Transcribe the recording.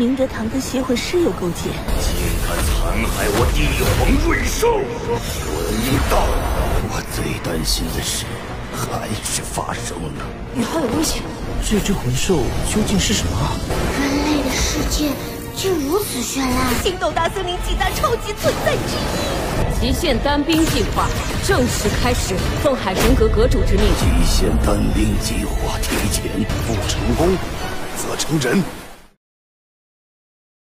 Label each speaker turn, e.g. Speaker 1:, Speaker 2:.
Speaker 1: 明德堂跟邪魂师有勾结，
Speaker 2: 竟敢残害我帝皇瑞兽，混蛋！我最担心的事还是发生了。
Speaker 3: 宇浩有危险，
Speaker 4: 这只魂兽究竟是什么？
Speaker 5: 人类的世界竟如此绚烂，
Speaker 1: 星斗大森林几大超级存在之
Speaker 3: 一。极限单兵计划正式开始，奉海神阁阁主之命，
Speaker 2: 极限单兵计划提前不成功，则成仁。